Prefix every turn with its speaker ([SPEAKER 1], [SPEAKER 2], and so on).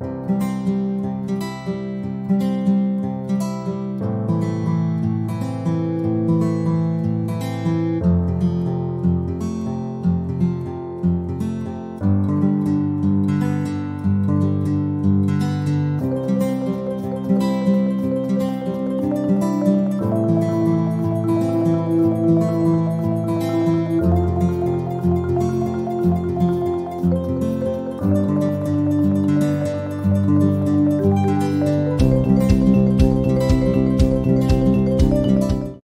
[SPEAKER 1] Música